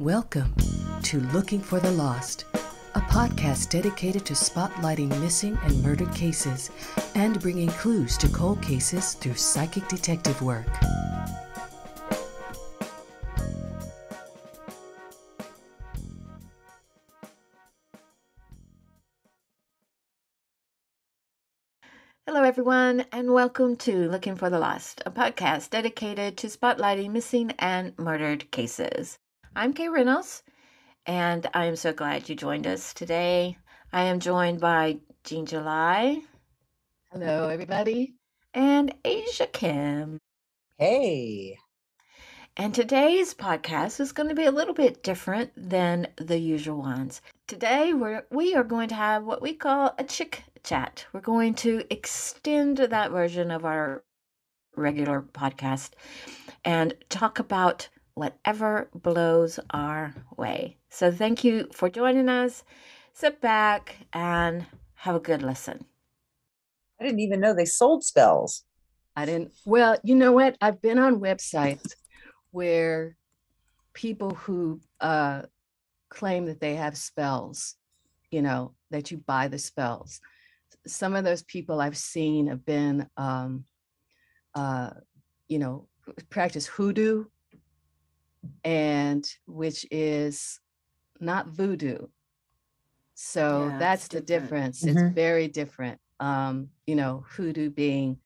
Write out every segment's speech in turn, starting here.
Welcome to Looking for the Lost, a podcast dedicated to spotlighting missing and murdered cases and bringing clues to cold cases through psychic detective work. Hello, everyone, and welcome to Looking for the Lost, a podcast dedicated to spotlighting missing and murdered cases. I'm Kay Reynolds, and I am so glad you joined us today. I am joined by Jeane July Hello, everybody. and Aja Kim. Hey. And today's podcast is going to be a little bit different than the usual ones. Today we're we are going to have what we call a chick chat. We're going to extend that version of our regular podcast and talk about whatever blows our way. So thank you for joining us. Sit back and have a good listen. I didn't even know they sold spells. I didn't, well, you know what? I've been on websites where people who uh, claim that they have spells, you know, that you buy the spells. Some of those people I've seen have been, um, uh, you know, practice hoodoo, and which is not voodoo. So Yeah, that's the different. difference. It's Mhm. very different. Um, you know, hoodoo being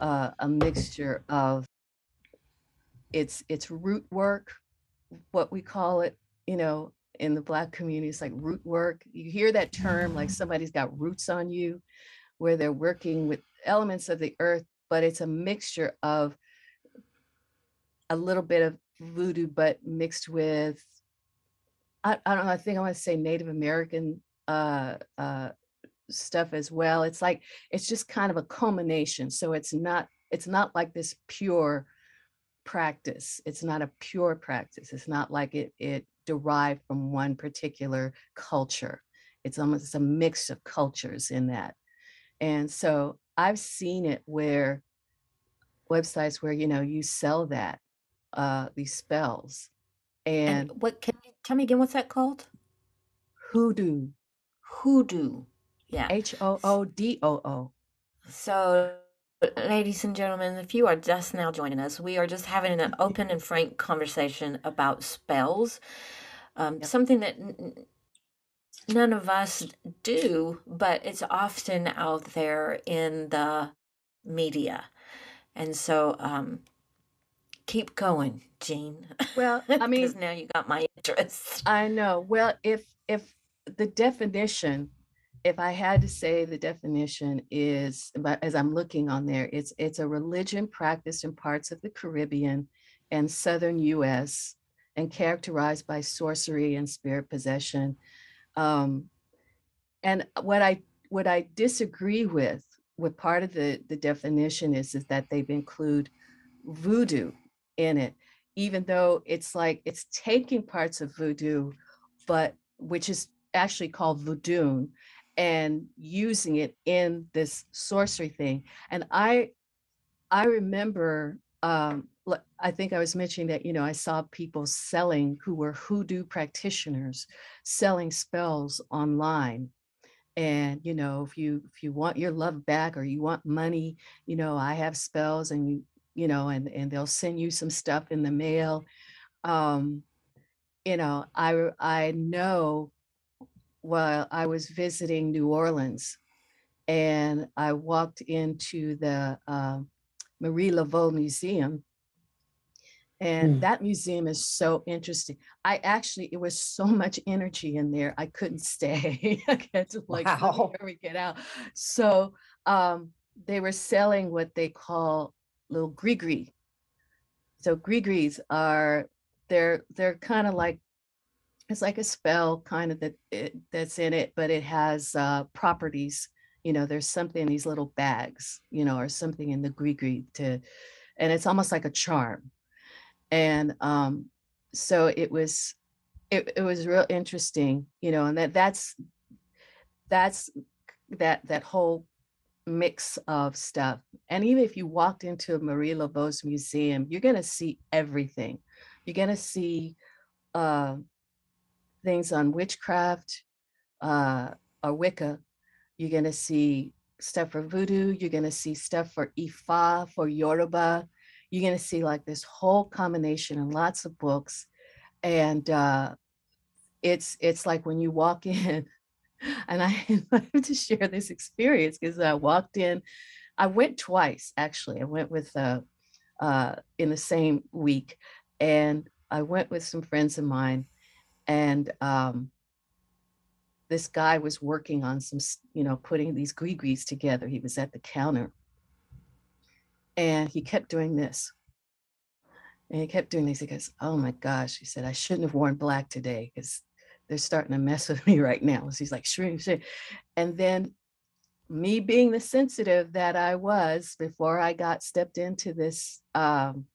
uh, a mixture of it's it's root work, what we call it, you know, in the black community, it's like root work. You hear that term like somebody's got roots on you, where they're working with elements of the earth, but it's a mixture of a little bit of voodoo, but mixed with I, I don't know, I think I want to say Native American uh uh stuff as well. It's like it's just kind of a culmination. So it's not it's not like this pure practice. It's not a pure practice. It's not like it it derived from one particular culture. It's almost it's a mix of cultures in that. And so I've seen it where websites where you know you sell that uh these spells And and what can you tell me again what's that called? hoodoo Hoodoo. Yeah. H O O D O O. So, ladies and gentlemen, if you are just now joining us, we are just having an open and frank conversation about spells, um, Yep. something that n- n- none of us do, but it's often out there in the media. And so, um, keep going, Jeane. Well, I mean, now you got my interest. I know. Well, if if the definition, if I had to say the definition is, but as I'm looking on there, it's it's a religion practiced in parts of the Caribbean and southern U.S. and characterized by sorcery and spirit possession. Um, and what I what I disagree with, with part of the the definition is is that they've include voodoo in it, even though it's like it's taking parts of voodoo, but which is actually called voodoo, and using it in this sorcery thing. And I I remember um I think I was mentioning that, you know, I saw people selling who were hoodoo practitioners selling spells online and you know if you if you want your love back or you want money you know i have spells and you you know and and they'll send you some stuff in the mail um you know i i know while i was visiting new orleans and i walked into the uh, marie laveau museum and Hmm. that museum is so interesting. I actually, it was so much energy in there. I couldn't stay. I had to like, Wow. hurry, get out. So um, they were selling what they call little grigri. So grigris are they're they're kind of like it's like a spell kind of that it, that's in it, but it has uh, properties. You know, there's something in these little bags, you know, or something in the grigri to, and it's almost like a charm and um so it was it, it was real interesting you know and that that's that's that that whole mix of stuff and even if you walked into marie laveau's museum you're going to see everything you're going to see uh, things on witchcraft uh, or Wicca, you're going to see stuff for voodoo. You're going to see stuff for Ifa, for Yoruba. You're going to see like this whole combination and lots of books. And uh, it's it's like when you walk in, and I have to share this experience because I walked in. I went twice actually. I went with uh, uh, in the same week, and I went with some friends of mine, and um, this guy was working on some, you know, putting these gree together. He was at the counter, and he kept doing this. And he kept doing this. He goes, "Oh my gosh!" He said, "I shouldn't have worn black today because they're starting to mess with me right now." So he's like, "Sure, sure," and then me being the sensitive that I was before I got stepped into this um,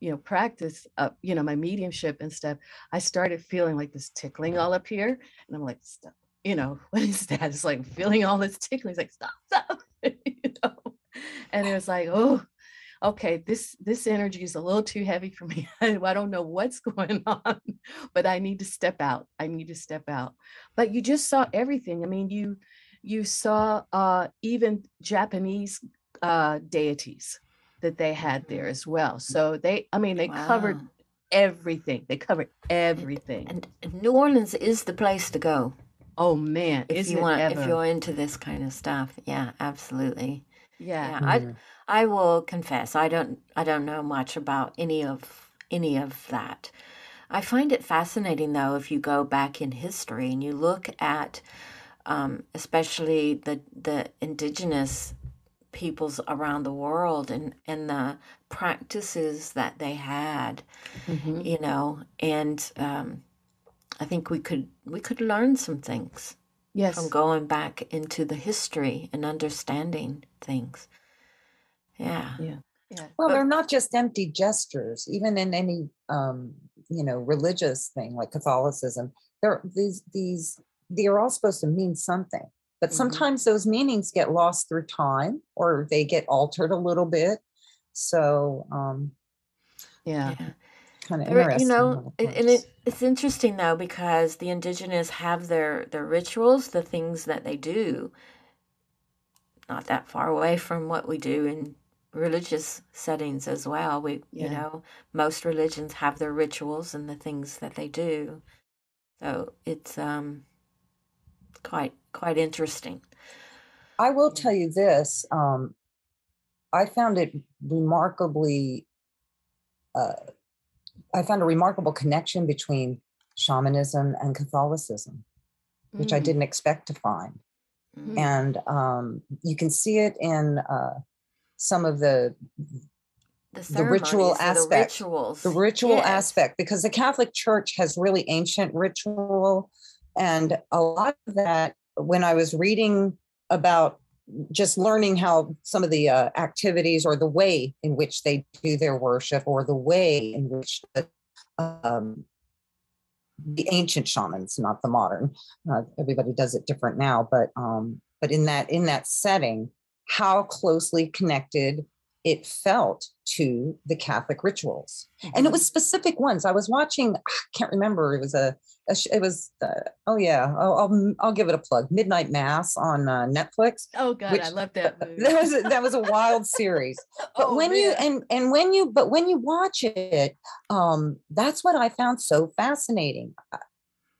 you know, practice of, you know, my mediumship and stuff, I started feeling like this tickling all up here. And I'm like, stop, you know, what is that? It's like feeling all this tickling. It's like, stop, stop. you know? And it was like, oh, okay, this this energy is a little too heavy for me. I don't know what's going on, but I need to step out. I need to step out. But you just saw everything. I mean, you you saw uh, even Japanese uh, deities that they had there as well. So they, I mean, they wow. covered everything. They covered everything. And, and, New Orleans is the place to go. Oh man, if you want, ever. if you're into this kind of stuff, yeah, absolutely. Yeah, yeah mm-hmm. I I will confess, I don't I don't know much about any of any of that. I find it fascinating though if you go back in history and you look at um, especially the the indigenous peoples around the world and and the practices that they had mm-hmm. you know and um, i think we could we could learn some things yes. from going back into the history and understanding things. Yeah. Yeah. Yeah. Well but, they're not just empty gestures even in any um you know religious thing like catholicism there these these they are all supposed to mean something. But mm-hmm. sometimes those meanings get lost through time or they get altered a little bit. So um yeah, yeah. Kind of interesting you know and it, it's interesting though because the indigenous have their their rituals the things that they do not that far away from what we do in religious settings as well we yeah. you know most religions have their rituals and the things that they do so it's um quite quite interesting. I will tell you this. Um, I found it remarkably. Uh, I found a remarkable connection between shamanism and Catholicism, mm. which I mm. didn't expect to find. Mm. And um, you can see it in uh, some of the the, the ritual aspect, the rituals, the ritual yes. aspect, because the Catholic Church has really ancient ritual and a lot of that, when I was reading about just learning how some of the uh, activities or the way in which they do their worship or the way in which the, um, the ancient shamans, not the modern, uh, everybody does it different now, but um, but in that in that setting, how closely connected it felt to the Catholic rituals. And it was mm-hmm. specific ones. I was watching, I can't remember, it was a it was, uh, oh yeah, I'll, I'll, I'll, give it a plug. Midnight Mass on uh, Netflix. Oh God, which, I love that movie. that was, a, that was a wild series. But oh, when man. you, and, and when you, but when you watch it, um, that's what I found so fascinating.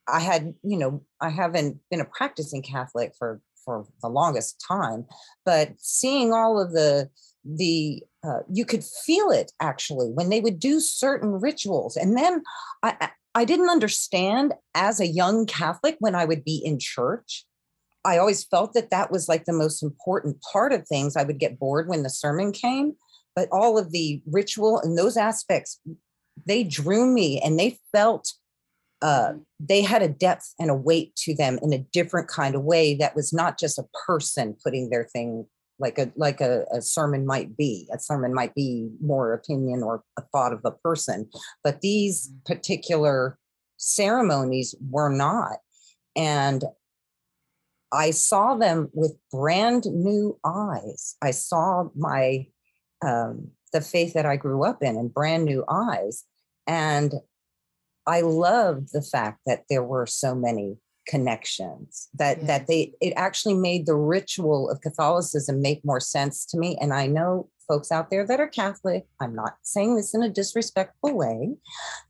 I had, you know, I haven't been a practicing Catholic for, for the longest time, but seeing all of the, the uh, you could feel it actually when they would do certain rituals and then I, I didn't understand as a young catholic when i would be in church. I always felt that that was like the most important part of things. I would get bored when the sermon came but all of the ritual and those aspects they drew me and they felt uh, they had a depth and a weight to them in a different kind of way that was not just a person putting their thing like a like a, a, sermon might be a sermon might be more opinion or a thought of a person but these mm-hmm. particular ceremonies were not and i saw them with brand new eyes i saw my um, the faith that i grew up in in brand new eyes and I loved the fact that there were so many connections that that they it actually made the ritual of Catholicism make more sense to me. And I know folks out there that are Catholic. I'm not saying this in a disrespectful way,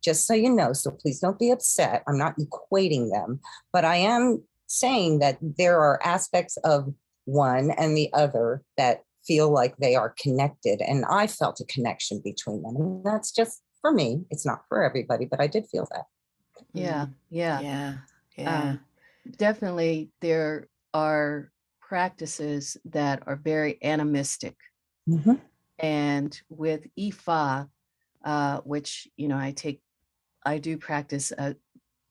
just so you know. So please don't be upset. I'm not equating them, but I am saying that there are aspects of one and the other that feel like they are connected. And I felt a connection between them. And that's just for me. It's not for everybody, but I did feel that. Yeah, yeah. Yeah. Yeah. Um, definitely, there are practices that are very animistic. Mhm. And with Ifa, uh, which, you know, I take, I do practice uh,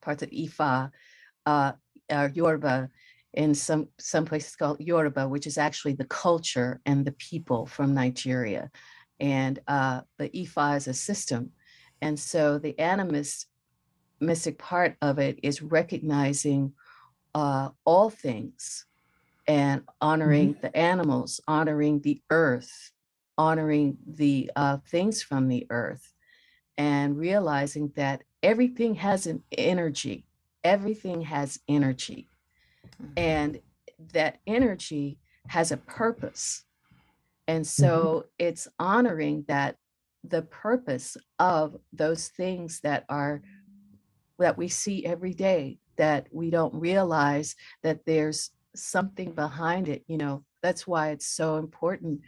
parts of Ifa, uh, uh, Yoruba, in some some places called Yoruba, which is actually the culture and the people from Nigeria. And uh, the Ifa is a system. And so the animist mystic part of it is recognizing uh, all things and honoring the animals, honoring the earth, honoring the uh, things from the earth, and realizing that everything has an energy. Everything has energy Mhm. and that energy has a purpose and so it's honoring that the purpose of those things that are that we see every day that we don't realize that there's something behind it you know? That's why it's so important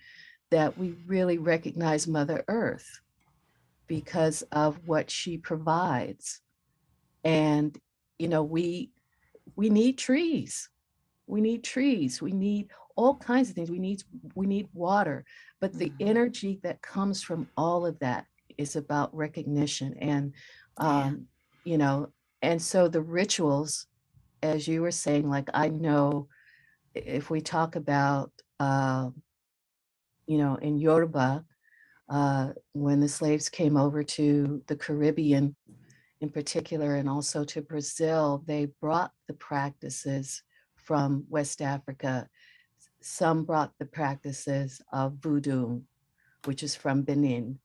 that we really recognize mother earth because of what she provides. And you know we we need trees. We need trees. We need all kinds of things. We need we need water. But the Mhm. energy that comes from all of that is about recognition and Yeah. um you know and so the rituals as you were saying like i know if we talk about uh you know in yoruba uh when the slaves came over to the caribbean in particular and also to brazil they brought the practices from west africa. Some brought the practices of voodoo which is from benin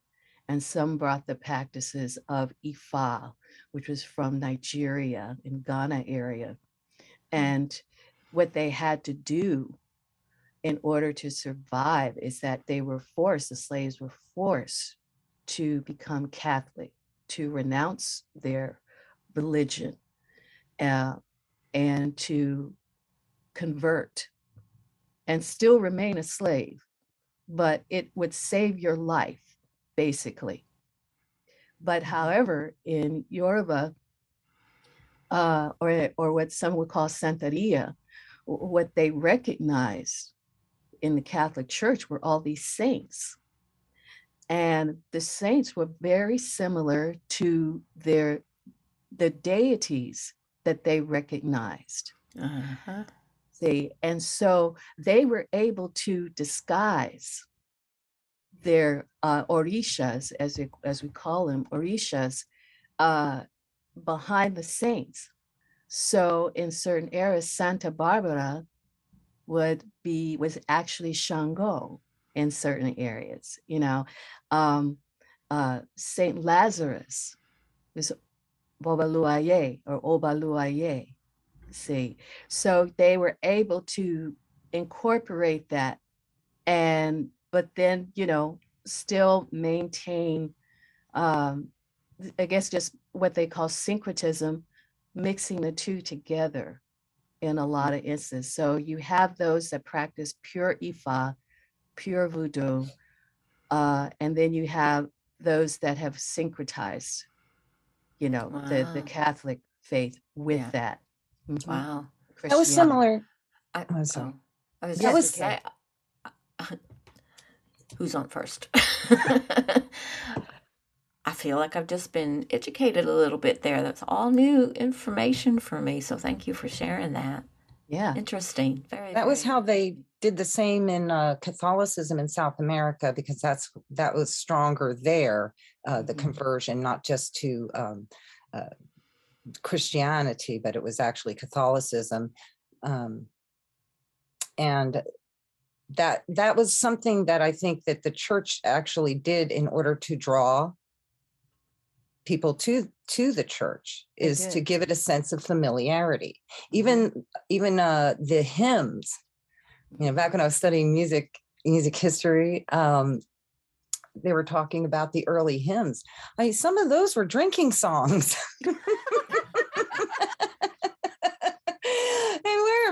and some brought the practices of ifa which was from nigeria in ghana area and what they had to do in order to survive is that they were forced, the slaves were forced to become Catholic, to renounce their religion, uh, and to convert and still remain a slave. But it would save your life, basically. But however, in Yoruba, uh, or, or what some would call Santeria, what they recognized in the Catholic Church were all these saints. And the saints were very similar to their the deities that they recognized. Uh-huh. See, and so they were able to disguise their uh, orishas, as it, as we call them, orishas, uh, behind the saints. So in certain areas, Santa Barbara would be was actually Shango in certain areas. You know, um, uh, Saint Lazarus is Bobaluaye or Obaluaye. See, so they were able to incorporate that, and but then you know still maintain, um, I guess just what they call syncretism, mixing the two together in a lot of instances. So you have those that practice pure Ifa, pure voodoo, uh, and then you have those that have syncretized, you know, the, the Catholic faith with Yeah. that. Mhm. Wow. That was similar. I, Oh, sorry. oh, I was That was- okay. Who's on first? I feel like I've just been educated a little bit there. That's all new information for me. So thank you for sharing that. Yeah. Interesting. Very. That was how they did the same in uh, Catholicism in South America because that's that was stronger there. Uh, the Mhm. conversion, not just to um, uh, Christianity, but it was actually Catholicism, um, and that that was something that I think that the church actually did in order to draw people to to the church is to give it a sense of familiarity. Mm-hmm. even even uh the hymns you know back when i was studying music music history um they were talking about the early hymns. I some of those were drinking songs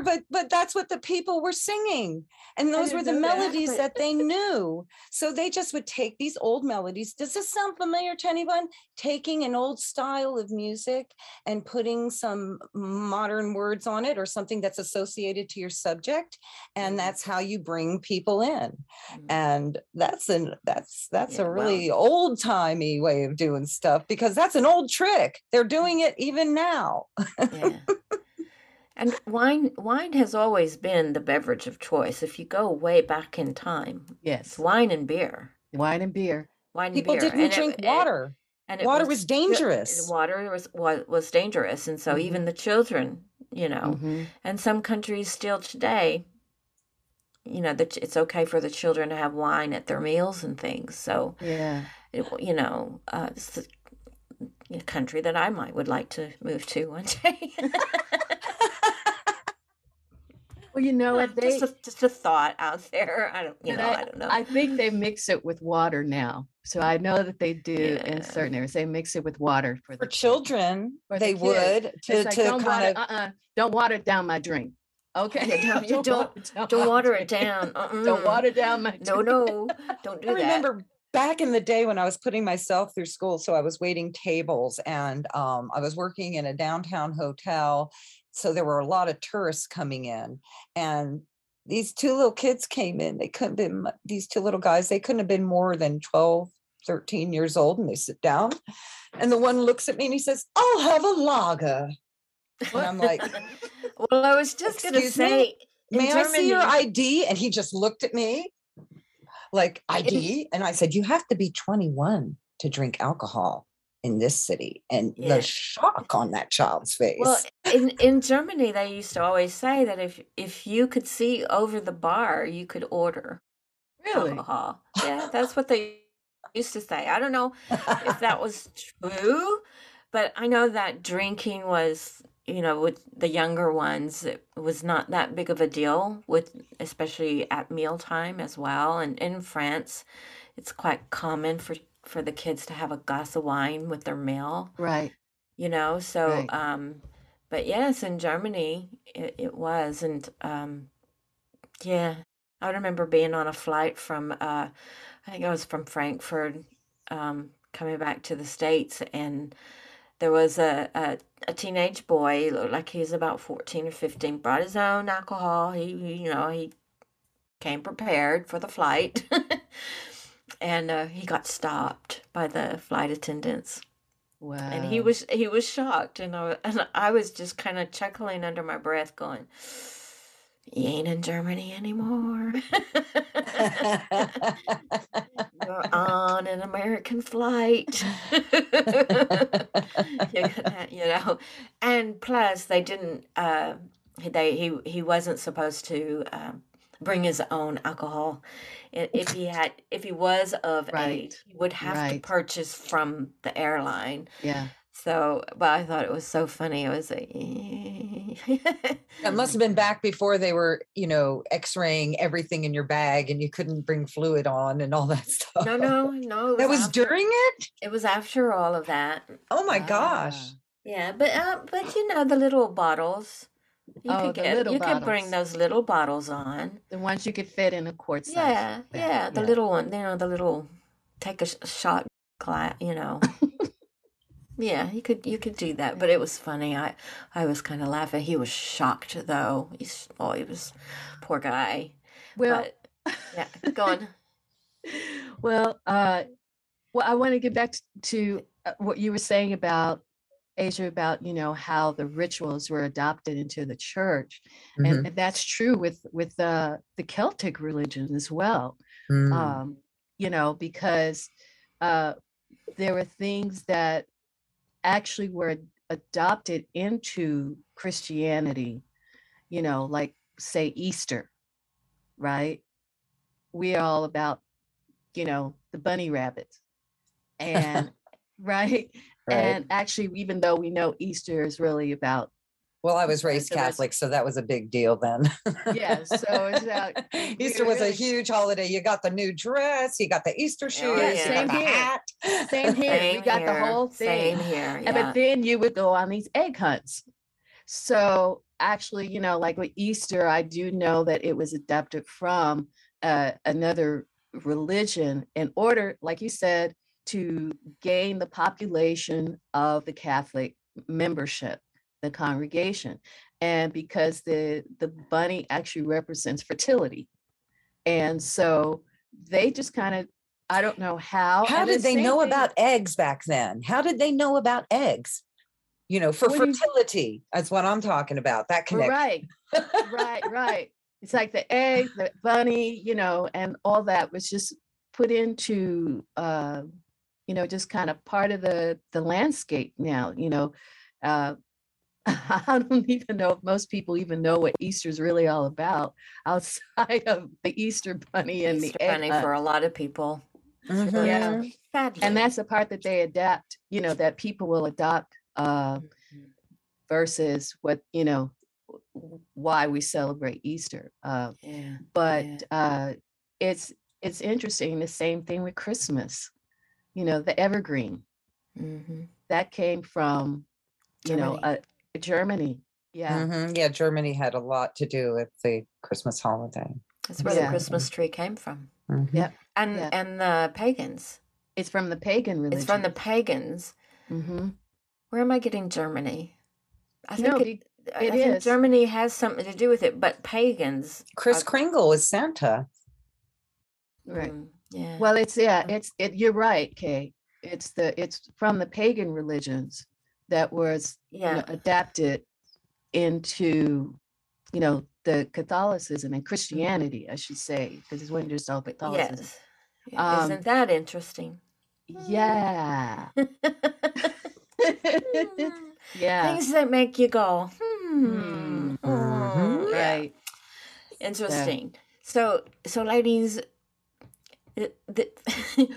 but but that's what the people were singing and those were the know that, melodies but- that they knew. So they just would take these old melodies does this sound familiar to anyone? Taking an old style of music and putting some modern words on it or something that's associated to your subject and that's how you bring people in. Mm. and that's an that's that's Yeah, a really old timey way of doing stuff because that's an old trick. They're doing it even now. Yeah. And wine wine has always been the beverage of choice. If you go way back in time, it's Yes. wine and beer. Wine and beer. Wine and people beer. didn't And it- drink and- water and it water was good- dangerous. Water was, was was dangerous, and so Mhm. even the children, you know, Mhm. and some countries still today, you know, that it's okay for the children to have wine at their meals and things. So, Yeah. it, you know, uh, it's the a country that I might would like to move to one day. Well, you know what they just a, just a thought out there. I don't, you know, I, don't know. I think they mix it with water now. So I know that they do in certain areas. They mix it with water for, for the children For they kids. would to, like, to don't water, kind of uh-uh, don't water down my drink. Okay. Yeah, don't- you don't- water down don't my water it drink. down. Don't water down my No, no, don't do I that. remember back in the day when I was putting myself through school. So I was waiting tables and um, I was working in a downtown hotel. So there were a lot of tourists coming in. And these two little kids came in. They couldn't have been, these two little guys, they couldn't have been more than 12, 13 years old. And they sit down. And the one looks at me and he says, I'll have a lager. And I'm like, well, I was just going to say, May I see your ID? And he just looked at me like ID. And I said, You have to be 21 to drink alcohol in this city. And Yeah. the shock on that child's face. Well, in in Germany, they used to always say that if if you could see over the bar, you could order Really? alcohol. Yeah, that's what they used to say. I don't know if that was true, but I know that drinking was, you know, with the younger ones, it was not that big of a deal with especially at mealtime as well. And in France, it's quite common for for the kids to have a glass of wine with their meal Right. you know so Right. um but yes in germany it, it was and um yeah i remember being on a flight from uh i think i was from frankfurt um coming back to the states and there was a, a, a teenage boy he looked like he was about 14 or 15 brought his own alcohol he, he you know he came prepared for the flight and uh, he got stopped by the flight attendants. Wow. and he was he was shocked and I, and I was just kind of chuckling under my breath going you ain't in Germany anymore. You're on an American flight. You know and plus they didn't uh they he he wasn't supposed to um, bring his own alcohol I- if he had if he was of Right. age he would have to Right. purchase from the airline yeah. so, but I thought it was so funny. It was like, It must have been back before they were, you know, x-raying everything in your bag and you couldn't bring fluid on and all that stuff. no, no, no. it That was after- during it? It was after all of that. Oh my Ah. gosh. Yeah, but uh, but you know the little bottles. You Oh, could get you could bring those little bottles on. The ones you could fit in a quart size. Yeah, bag, yeah, the little one. You know the little take a, sh- a shot glass. You know. yeah, you could you could do that, but it was funny. I I was kind of laughing. He was shocked though. He's oh he was poor guy. Well, but yeah, go on. well, uh, well, I want to get back t- to uh, what you were saying about Aja, about you know how the rituals were adopted into the church, Mhm. and, and that's true with with the the Celtic religion as well. Mm. Um, you know, because uh, there were things that actually were adopted into Christianity. You know, like say Easter, right? We are all about, you know, the bunny rabbits. And right? Right. And actually, even though we know Easter is really about Well, I was raised Catholic, so that was a big deal then. Yeah, so it's about- Easter we was a huge holiday. You got the new dress, you got the Easter shoes, yeah. you Same got the here. hat. Same here. we Same got the whole thing. Same here. And Yeah. But then you would go on these egg hunts. So actually, you know, like with Easter, I do know that it was adapted from uh, another religion in order, like you said, to gain the population of the Catholic membership, the congregation. And because the the bunny actually represents fertility. And so they just kind of, I don't know how. How did they know thing- about eggs back then? How did they know about eggs? You know, for What do you- fertility. That's what I'm talking about. That connection. Right, right, right. It's like the egg, the bunny, you know, and all that was just put into, uh, you know, just kind of part of the the landscape now. You know, uh, I don't even know if most people even know what Easter's really all about outside of the Easter bunny and Easter the egg bunny hunt. for a lot of people. Mhm. Yeah. Sadly. and that's the part that they adapt. You know, that people will adopt. Uh, Mhm. versus what you know why we celebrate Easter. Uh, yeah. but uh, it's it's interesting. The same thing with Christmas. You know, the evergreen hmm that came from you know Germany. uh, Germany. Yeah, Mhm. Yeah, Germany had a lot to do with the Christmas holiday. That's where Yeah. the Christmas tree came from. Mhm. Yeah. And Yeah. and the pagans. it's from the pagan religion. It's from the pagans. hmm Where am I getting Germany? I No, think it, I it think is. Germany has something to do with it, but pagans. Chris are- Kringle is Santa. right. Mm, yeah. Well, it's yeah, it's it. You're right, Kay. It's the it's from the pagan religions that was you yeah. know, adapted into you know the Catholicism and Christianity, I should say, because it wasn't just all Catholicism. Yes. Um, Isn't that interesting? Yeah. yeah. Things that make you go, hmm. Hmm. oh. Right. Interesting. So, so ladies, it- the,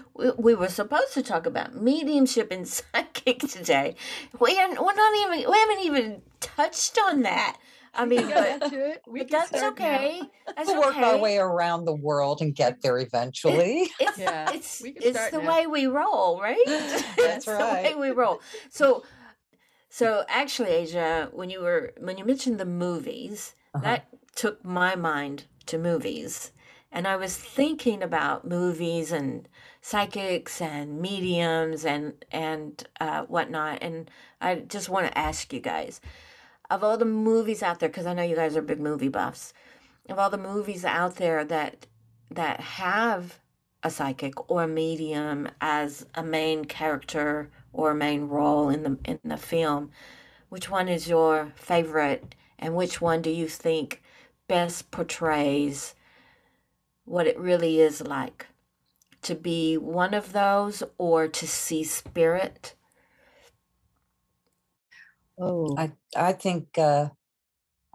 we, we were supposed to talk about mediumship and psychic today. We haven't, we're not even, we haven't even touched on that. I mean, Yeah, but, that's it. We but can that's start now. okay. That's We'll work our way around the world and get there eventually. It's, Yeah, it's, it's the now. way we roll, right? That's the way we roll. So, so actually, Aja, when you were when you mentioned the movies, Uh-huh. that took my mind to movies, and I was thinking about movies and psychics and mediums and and uh, whatnot, and I just want to ask you guys, of all the movies out there, because I know you guys are big movie buffs, of all the movies out there that that have a psychic or a medium as a main character or a main role in the in the film, which one is your favorite? And which one do you think best portrays what it really is like to be one of those or to see spirit? Oh, I I think uh,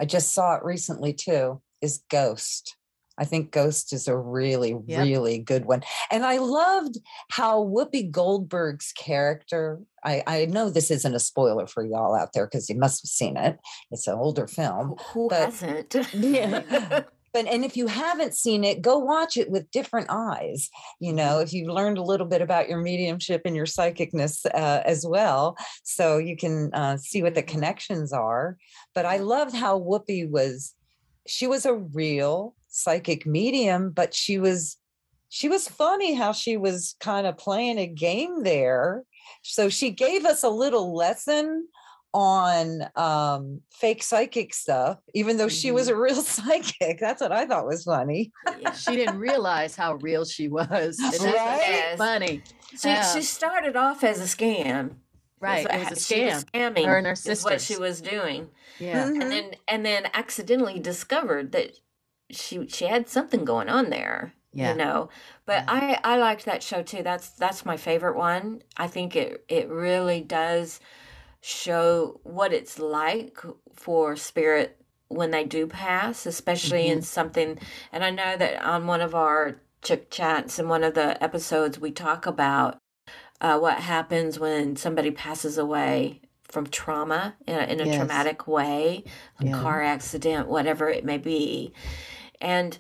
I just saw it recently too. Is Ghost. I think Ghost is a really Yep. really good one, and I loved how Whoopi Goldberg's character. I I know this isn't a spoiler for y'all out there because you must have seen it. It's an older film, Who, who but- hasn't? Yeah. but and if you haven't seen it go watch it with different eyes you know if you've learned a little bit about your mediumship and your psychicness uh, as well so you can uh, see what the Mhm. connections are. But i loved how whoopi was she was a real psychic medium but she was she was funny how she was kind of playing a game there. So she gave us a little lesson on um fake psychic stuff even though she was a real psychic that's what i thought was funny she didn't realize how real she was. That's Right? Funny. She, Yeah. she started off as a scam. Right. That's It what was a ha- she scam. scamming Her and her is what she was doing. Yeah. Mhm. and then and then accidentally discovered that she she had something going on there Yeah. you know but i i liked that show too that's that's my favorite one i think it it really does show what it's like for spirit when they do pass especially in something and i know that on one of our chick chats in one of the episodes we talk about uh, what happens when somebody passes away from trauma in a, in a Yes. traumatic way, a Yeah. car accident, whatever it may be. And,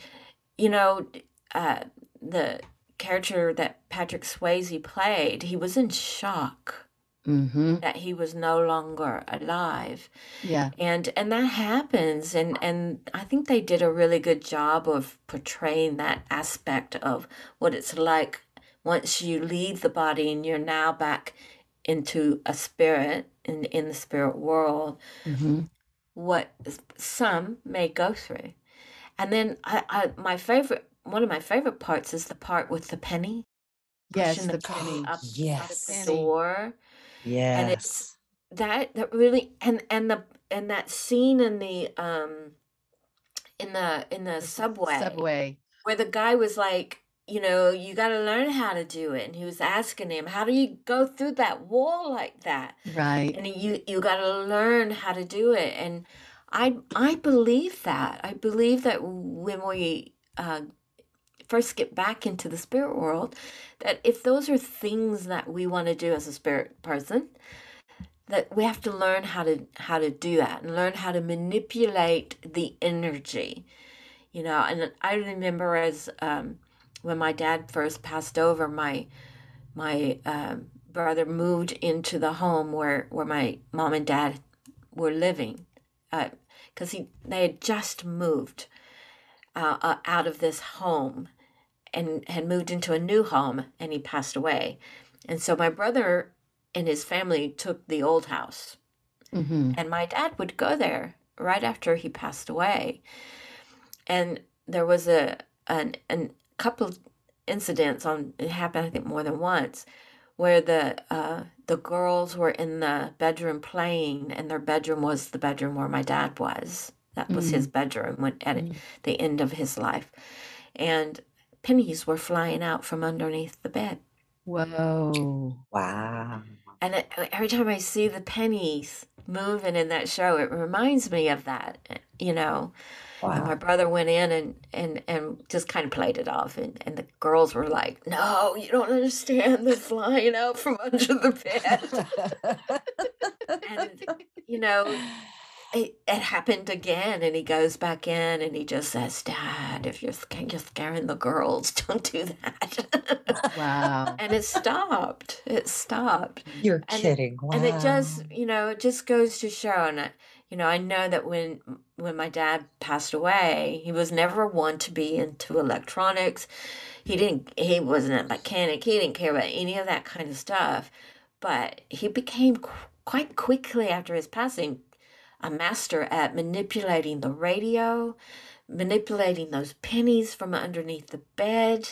you know, uh, the character that Patrick Swayze played, he was in shock Mm-hmm. that he was no longer alive Yeah. and and that happens and and i think they did a really good job of portraying that aspect of what it's like once you leave the body and you're now back into a spirit in in the spirit world Mm-hmm. what some may go through and then i, I my favorite one of my favorite parts is the part with the penny Yes, pushing the penny. up Yes. the penny. Door Yes. it's- that that really and and the and that scene in the um in the in the subway Subway. where the guy was like you know you got to learn how to do it and he was asking him how do you go through that wall like that Right. and you you got to learn how to do it and i i believe that i believe that when we uh first get back into the spirit world that if those are things that we want to do as a spirit person that we have to learn how to how to do that and learn how to manipulate the energy. You know and i remember as um when my dad first passed over my my um, brother moved into the home where where my mom and dad were living because he they had just moved uh, uh, out of this home and had moved into a new home and he passed away. And so my brother and his family took the old house. Mm-hmm. and my dad would go there right after he passed away. And there was a an, an couple incidents on it happened i think more than once where the uh, the girls were in the bedroom playing and their bedroom was the bedroom where my dad was. That was his bedroom when at Mm. the end of his life. And pennies were flying out from underneath the bed Whoa. wow. and it, every time I see the pennies moving in that show, it reminds me of that, eh, you know. And my brother went in and, and, and just kind of played it off. And, and the girls were like, No, you don't understand. They're flying out from under the bed. and, you know, it, it happened again. And he goes back in and he just says, Dad, if you're you're scaring the girls, don't do that. Wow. and it stopped. It stopped. You're And- kidding. Wow. and it just you know it just goes to show and I, you know i know that when when my dad passed away he was never one to be into electronics he didn't he wasn't a mechanic he didn't care about any of that kind of stuff but he became qu- quite quickly after his passing a master at manipulating the radio manipulating those pennies from underneath the bed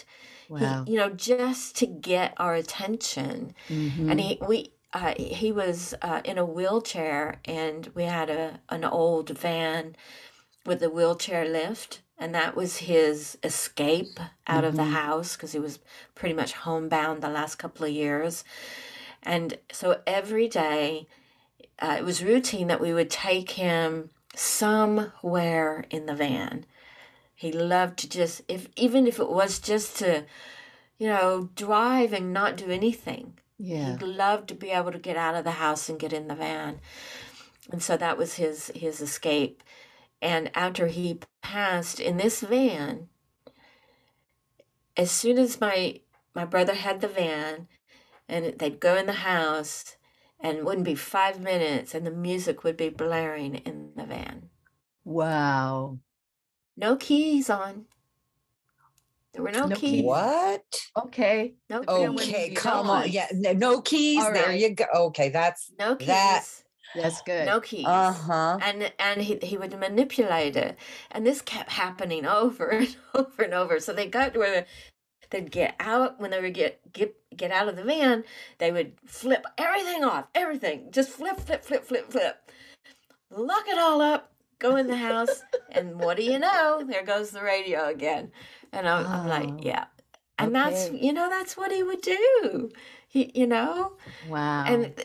He- you know just to get our attention Mhm. and he we uh, he was uh, in a wheelchair and we had a an old van with a wheelchair lift and that was his escape out of the Mhm. house because he was pretty much homebound the last couple of years and so every day uh, it was routine that we would take him somewhere in the van he loved to just if even if it was just to you know drive and not do anything Yeah. He'd love to be able to get out of the house and get in the van. And so that was his his escape. And after he passed in this van, as soon as my my brother had the van and they'd go in the house and it wouldn't be five minutes and the music would be blaring in the van. Wow. No keys on. There were no, No keys. keys. what? Okay. No Yeah, keys. you Okay, come on. noise. Yeah, no, no keys. All There you go. Okay, that's No keys. That- That's good. No keys. uh huh. and and he, he would manipulate it and this kept happening over and over and over so they got to where they'd get out when they would get get get out of the van they would flip everything off everything just flip flip flip flip flip lock it all up go in the house and what do you know there goes the radio again and i'm, I'm Oh, like yeah and that's you know that's what he would do he you know Wow. and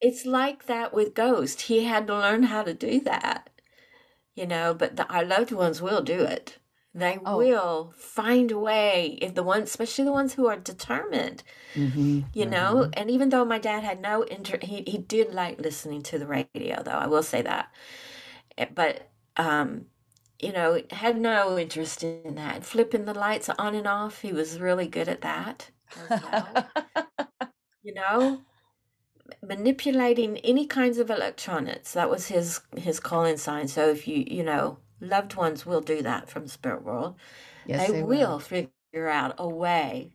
it's like that with Ghost. He had to learn how to do that, you know. But the, our loved ones will do it. They Oh. will find a way if the ones, especially the ones who are determined, Mhm, you know. mhm. And even though my dad had no inter, he he did like listening to the radio, though I will say that. Eh, But um, you know, had no interest in that. Flipping the lights on and off, he was really good at that well. you know, manipulating any kinds of electronics. That was his his calling sign. So if you you know loved ones will do that from the spirit world, Yes, they, will figure out a way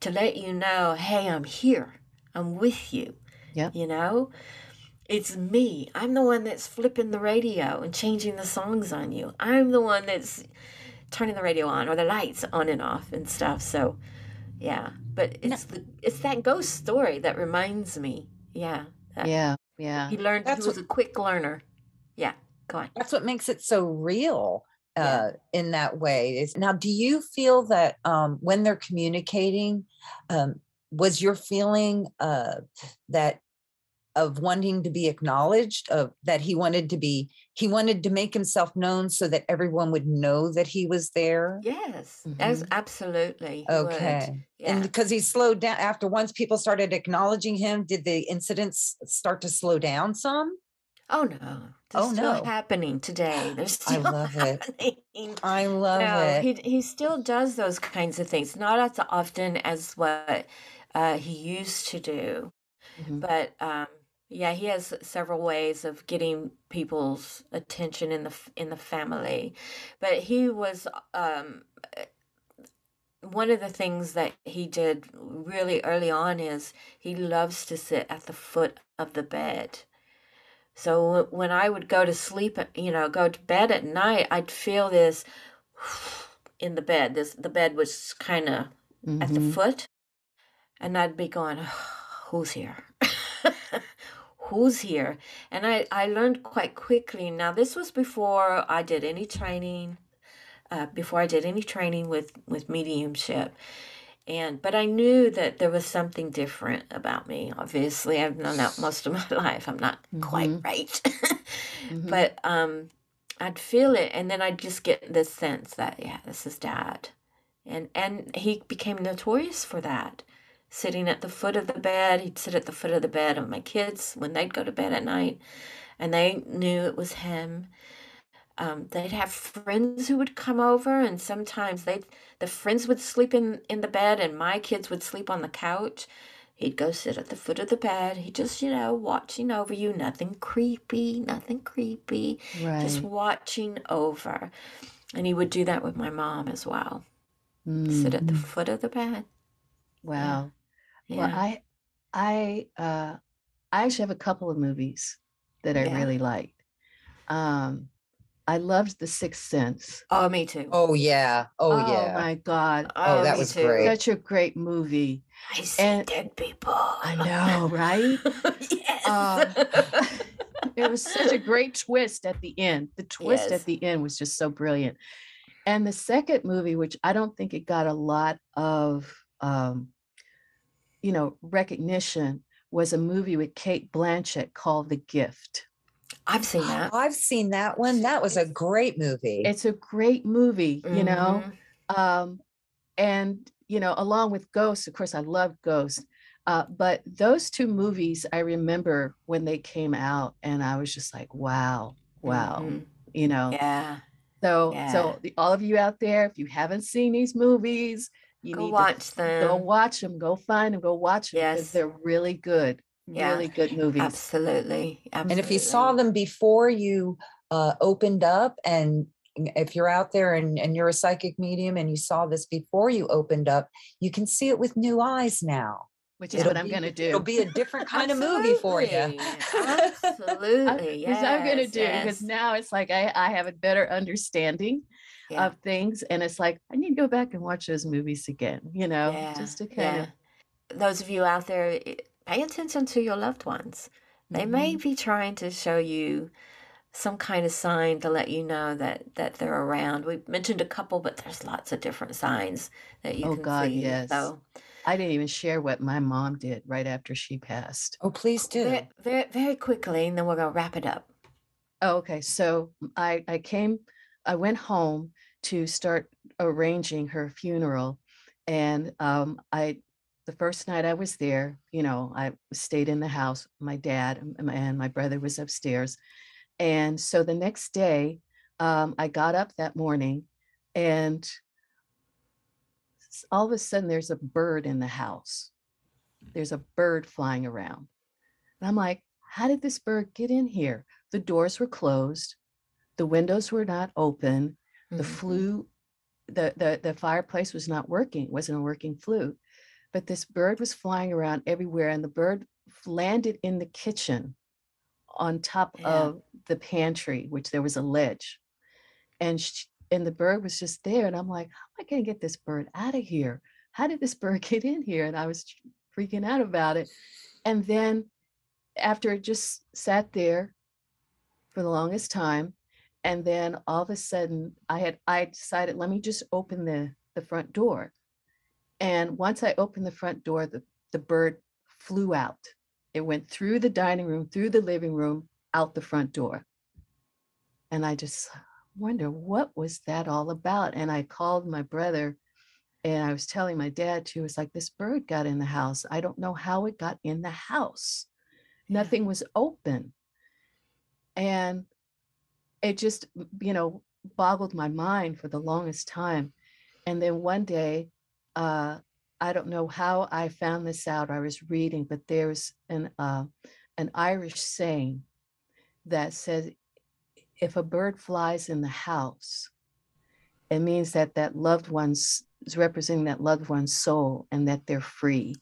to let you know, hey, I'm here. I'm with you. Yep. You know, it's me. I'm the one that's flipping the radio and changing the songs on you. I'm the one that's turning the radio on or the lights on and off and stuff. So, yeah. But it's the, it's that ghost story that reminds me. Yeah. that Yeah, yeah. He learned. That's he was a quick learner. Yeah. That's what makes it so real uh, Yeah. in that way. Is now, do you feel that um, when they're communicating, um, was your feeling uh, that of wanting to be acknowledged, of that he wanted to be, he wanted to make himself known so that everyone would know that he was there? Yes. As Mhm. absolutely. Okay. Yeah. And because he slowed down after once people started acknowledging him, did the incidents start to slow down some? Oh no. They're Oh, still no. happening today. They're still love it. I love no, it. he he still does those kinds of things, not as often as what uh, he used to do, Mhm. but um, yeah, he has several ways of getting people's attention in the in the family. But he was um, one of the things that he did really early on is he loves to sit at the foot of the bed. So when I would go to sleep, you know, go to bed at night, I'd feel this in the bed. This the bed was kind of at the Mhm. foot, and I'd be going, "Who's here? Who's here?" And I I learned quite quickly. Now this was before I did any training, uh, before I did any training with with mediumship. And but I knew that there was something different about me. Obviously, I've known that most of my life. I'm not quite Mhm. right. Mhm. But um I'd feel it and then I'd just get this sense that yeah, this is dad. And and he became notorious for that. Sitting at the foot of the bed, he'd sit at the foot of the bed of my kids when they'd go to bed at night and they knew it was him. Um, they'd have friends who would come over and sometimes they the friends would sleep in, in the bed and my kids would sleep on the couch. He'd go sit at the foot of the bed. He just, you know, watching over you. Nothing creepy, nothing creepy. right. Just watching over. And he would do that with my mom as well. Sit at the Mhm. foot of the bed. Wow. Yeah. Well, I, I, uh, I actually have a couple of movies that I Yeah. really liked. Um, I loved The Sixth Sense. oh, me too. Oh yeah. Oh, yeah. Oh my God. Oh, that was too. great. Such a great movie. I see And- dead people. I know, right? yes. Um, it was such a great twist at the end. The twist Yes. at the end was just so brilliant. And the second movie, which I don't think it got a lot of, um, you know, recognition, was a movie with Cate Blanchett called The Gift. I've seen that. I've seen that one. That was a great movie. It's a great movie, you know. Mhm. Um, and you know, along with Ghost, of course, I love Ghost. Uh, but those two movies, I remember when they came out, and I was just like, "Wow, wow," Mhm. you know. Yeah. So, Yeah. so the, all of you out there, if you haven't seen these movies, you Go need watch to them. go watch them. Go find them. Go watch them because Yes. they're really good, Yeah. really good movies. Absolutely. Absolutely. and if you saw them before you uh, opened up, and if you're out there and, and you're a psychic medium and you saw this before you opened up, you can see it with new eyes now. Which is It'll what I'm be- going to do. It'll be a different kind of movie for you. Absolutely. Absolutely. Which I'm going to yes, do because yes. now it's like I, I have a better understanding Yeah. of things, and it's like I need to go back and watch those movies again. You know, yeah, just to kind of. Those of you out there, i- pay attention to your loved ones. They may Mm-hmm. be trying to show you some kind of sign to let you know that that they're around. We mentioned a couple, but there's lots of different signs that you Oh can God, see. yes. So I didn't even share what my mom did right after she passed. Oh, please do. very, very, very quickly, and then we're gonna wrap it up. Oh, okay. So I I came, I went home to start arranging her funeral. And um, I, the first night I was there, you know, I stayed in the house. My dad and my brother was upstairs. And so the next day, um, I got up that morning and all of a sudden there's a bird in the house. There's a bird flying around. And I'm like, how did this bird get in here? The doors were closed, the windows were not open, the mm-hmm. flue, the, the the fireplace was not working, it wasn't a working flue. But this bird was flying around everywhere, and the bird landed in the kitchen on top yeah. of the pantry, which there was a ledge. And she, and the bird was just there. And I'm like, how am I going to get this bird out of here? How did this bird get in here? And I was freaking out about it. And then after it just sat there for the longest time, and then all of a sudden I had I decided let me just open the the front door. And once I opened the front door, the, the bird flew out. It went through the dining room, through the living room, out the front door. And I just wonder what was that all about? And i called my brother and i was telling my dad too was like this bird got in the house. I don't know how it got in the house. Nothing was open. And it just you know boggled my mind for the longest time. And then one day uh i don't know how i found this out i was reading but there's an uh an irish saying that says if a bird flies in the house, it means that that loved one's is representing that loved one's soul and that they're free.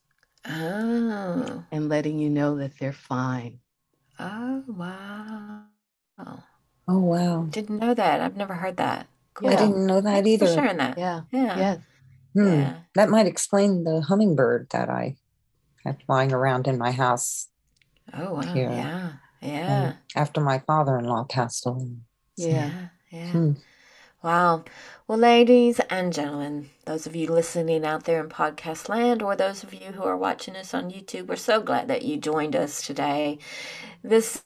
Oh. And letting you know that they're fine. Oh, wow. Oh, wow. Didn't know that. I've never heard that. Cool. I didn't know that Thanks either. For sharing that. Yeah. Yeah. Yeah. Hmm. yeah. That might explain the hummingbird that I had flying around in my house. Oh, wow. Here. Yeah. Yeah. after my father in law passed away. Yeah. Yeah. Hmm. Wow. Well, ladies and gentlemen, those of you listening out there in podcast land, or those of you who are watching us on YouTube, we're so glad that you joined us today. This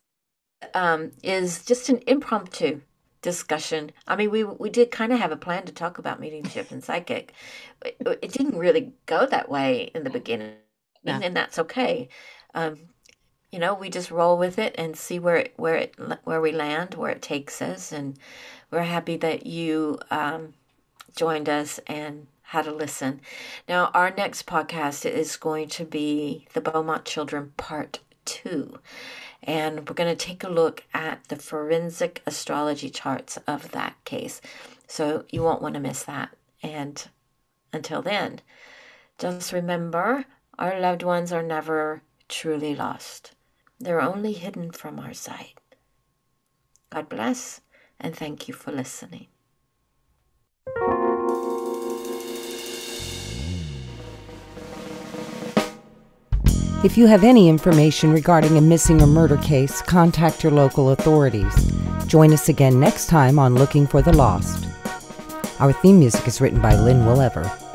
um, is just an impromptu discussion. I mean, we we did kind of have a plan to talk about mediumship and psychic. It, it, didn't really go that way in the beginning, and that's okay. Um, you know, we just roll with it and see where it, where it where we land, where it takes us, and we're happy that you um, joined us and had a listen. Now, our next podcast is going to be the Beaumont Children Part Two, and we're going to take a look at the forensic astrology charts of that case. So you won't want to miss that. And until then, just remember our loved ones are never truly lost. They're only hidden from our sight. God bless, and thank you for listening. If you have any information regarding a missing or murder case, contact your local authorities. Join us again next time on Looking for the Lost. Our theme music is written by Lynn Willever.